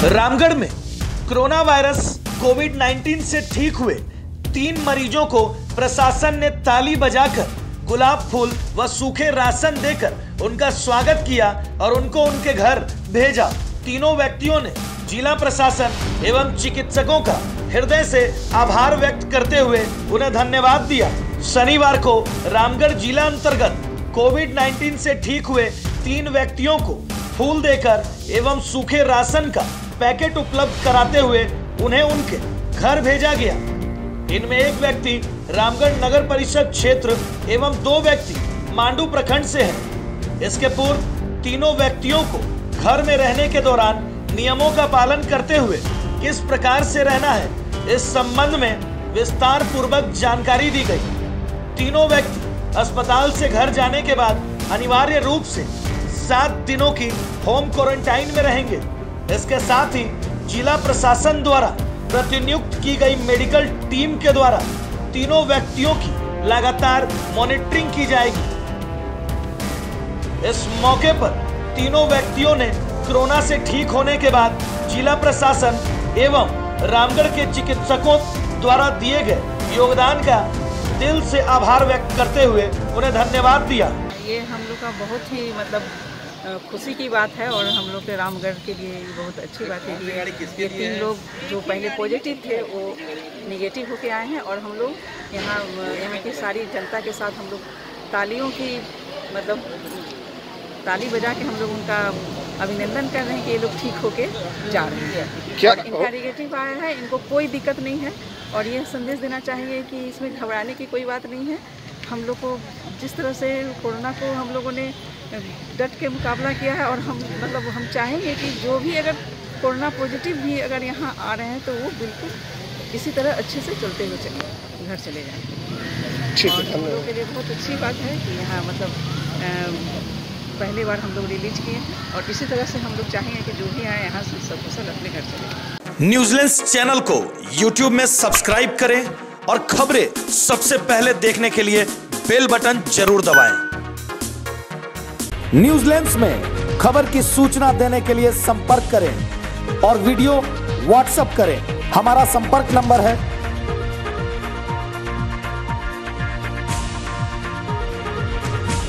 रामगढ़ में corona virus Covid 19 से ठीक हुए तीन मरीजों को प्रशासन ने ताली बजाकर गुलाब फूल व सूखे राशन देकर उनका स्वागत किया और उनको उनके घर भेजा। तीनों व्यक्तियों ने जिला प्रशासन एवं चिकित्सकों का हृदय से आभार व्यक्त करते हुए उन्हें धन्यवाद दिया। शनिवार को रामगढ़ जिला अंतर्गत कोविड 19 से ठीक हुए तीन व्यक्तियों को फूल देकर एवं सूखे राशन का पैकेट उपलब्ध कराते हुए उन्हें उनके घर भेजा गया। इनमें एक व्यक्ति रामगढ़ नगर परिषद क्षेत्र एवं दो व्यक्ति मांडू प्रखंड से हैं। इसके पूर्व तीनों व्यक्तियों को घर में रहने के दौरान नियमों का पालन करते हुए किस प्रकार से रहना है, इस संबंध में विस्तार पूर्वक जानकारी दी गई। तीनों व्यक्ति अस्पताल से घर जाने के बाद अनिवार्य रूप से सात दिनों की होम क्वारंटाइन में रहेंगे। इसके साथ ही जिला प्रशासन द्वारा प्रतिनियुक्त की गई मेडिकल टीम के द्वारा तीनों व्यक्तियों की लगातार मॉनिटरिंग की जाएगी। इस मौके पर तीनों व्यक्तियों ने कोरोना से ठीक होने के बाद जिला प्रशासन एवं रामगढ़ के चिकित्सकों द्वारा दिए गए योगदान का दिल से आभार व्यक्त करते हुए उन्हें धन्यवाद दिया। ये हम लोग का बहुत ही मतलब खुशी की बात है और हम लोग के रामगढ़ के लिए बहुत अच्छी बात है कि ये तीन लोग जो पहले पॉजिटिव थे वो निगेटिव होके आए हैं और हम लोग यहाँ यहाँ की सारी जनता के साथ हम लोग तालियों की मतलब ताली बजा के हम लोग उनका अभिनंदन कर रहे हैं कि ये लोग ठीक होके जा रहे हैं। क्या- इनका निगेटिव आया है इनको कोई दिक्कत नहीं है और ये संदेश देना चाहिए कि इसमें घबराने की कोई बात नहीं है। हम लोग को जिस तरह से कोरोना को हम लोगों ने डट के मुकाबला किया है और हम मतलब हम चाहेंगे कि जो भी अगर कोरोना पॉजिटिव भी अगर यहाँ आ रहे हैं तो वो बिल्कुल इसी तरह अच्छे से चलते हुए चले घर चले जाएँ। और हम लोगों के लिए बहुत अच्छी बात है कि यहाँ मतलब पहली बार हम लोग रिलीज़ किए हैं और इसी तरह से हम लोग चाहेंगे कि जो भी आए यहाँ से सब कुशल अपने घर चले जाएँ। न्यूजीलैंड चैनल को यूट्यूब में सब्सक्राइब करें और खबरें सबसे पहले देखने के लिए बेल बटन ज़रूर दबाएँ। लेंस में खबर की सूचना देने के लिए संपर्क करें और वीडियो व्हाट्सएप करें हमारा संपर्क नंबर है